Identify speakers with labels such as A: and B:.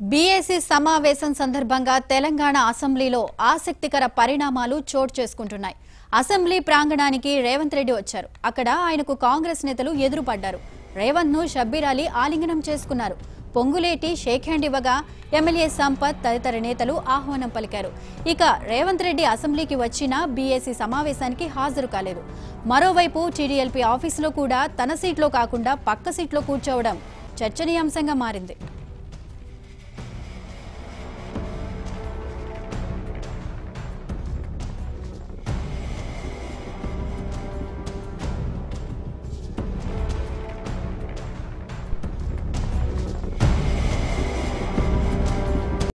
A: BAC సమావేశం సందర్భంగా తెలంగాణ అసెంబ్లీలో ఆసక్తికర పరిణామాలు చోటు చేసుకుంటున్నాయి. అసెంబ్లీ ప్రాంగణానికి రేవంత్ రెడ్డి వచ్చారు. అక్కడ ఆయనకు కాంగ్రెస్ నేతలు ఎదురుపడ్డారు. రేవంత్ను షబ్బీర్ అలీ ఆలింగనం చేసుకున్నారు. పొంగులేటి షేక్ హ్యాండ్ ఇవ్వగా ఎమ్మెల్యే సంపత్ తదితర నేతలు ఆహ్వానం పలికారు. ఇక రేవంత్ రెడ్డి అసెంబ్లీకి వచ్చినా బీఏసీ సమావేశానికి హాజరు కాలేదు. మరోవైపు టీడీఎల్పీ ఆఫీసులో కూడా తన సీట్లో కాకుండా పక్క సీట్లో కూర్చోవడం చర్చనీయాంశంగా మారింది.